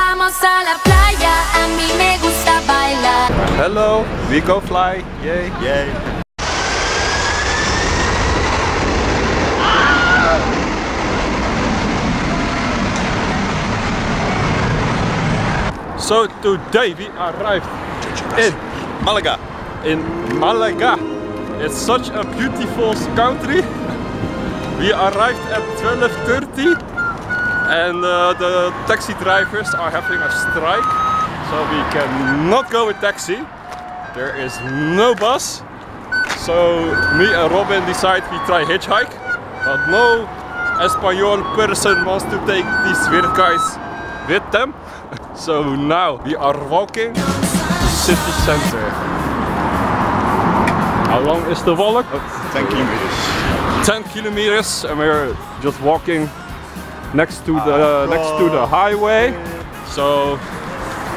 Vamos a la playa, a mí me gusta bailar. Hello, we go fly. Yay. Yay. So today we arrived in Malaga. in Malaga. It's such a beautiful country. We arrived at 12.30 and uh, the taxi drivers are having a strike. So we cannot go with taxi. There is no bus. So me and Robin decide we try hitchhike. But no Espanol person wants to take these weird guys with them. So now we are walking to the city center. How long is the walk? 10 kilometers. 10 kilometers and we're just walking next to the ah, next to the highway. So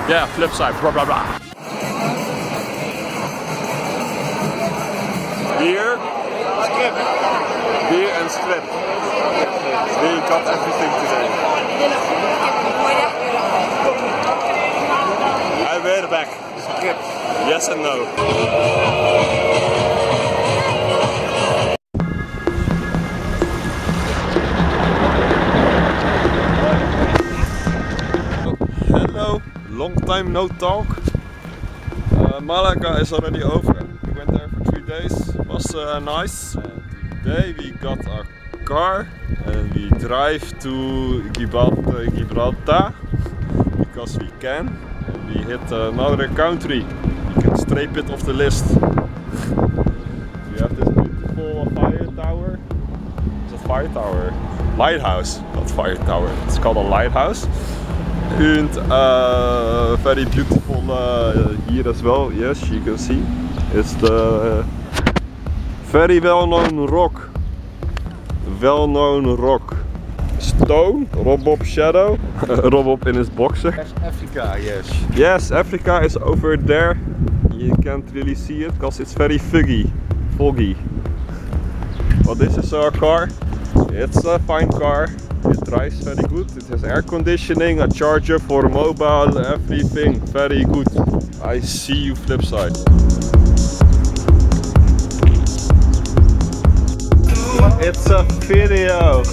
yeah, flip side, blah blah blah. Beer, beer and strip. We got everything today. I wear back. Yes and no. Long time no talk. Uh, Malaga is already over. We went there for three days. It Was uh, nice. And today we got our car and we drive to Gibraltar, because we can. And we hit another country. We can scrape it off the list. we have this beautiful fire tower. It's a fire tower. Lighthouse, not fire tower. It's called a lighthouse and uh, very beautiful uh, here as well. Yes, you can see it's the very well-known rock, well-known rock. Stone, Rob Shadow, Rob in his boxer. That's Africa, yes. Yes, Africa is over there. You can't really see it because it's very foggy, foggy. But this is our car. It's a fine car. It drives very good. It has air conditioning, a charger for mobile, everything very good. I see you flip side. It's a video.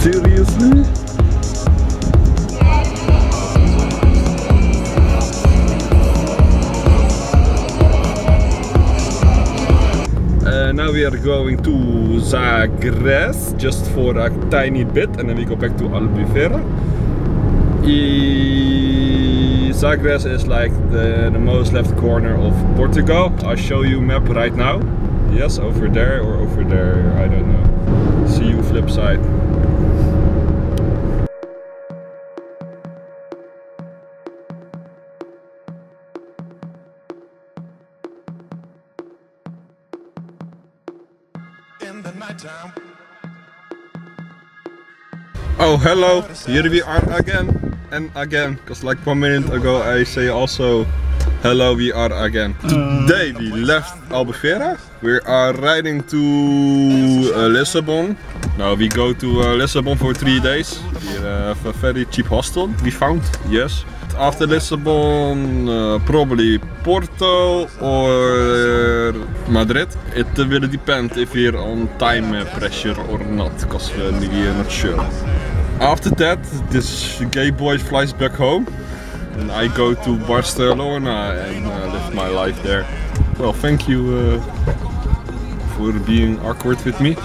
Seriously? Uh, now we are going to Sagres just for a tiny bit and then we go back to Albufeira. I- Sagres is like the, the most left corner of Portugal. I'll show you map right now. Yes, over there or over there, I don't know. See you flip side. in the nighttime. Oh, hello. Here we are again and again. Because like one minute ago I say also hello, we are again. Today we left Albufeira. We are riding to uh, Lisbon. Now we go to uh, Lisbon for three days. We have a very cheap hostel we found, yes. After Lisbon, uh, probably Porto or Madrid. It will depend if we're on time uh, pressure or not, because we are not sure. After that, this gay boy flies back home, and I go to Barcelona and uh, live my life there. Well, thank you uh, for being awkward with me.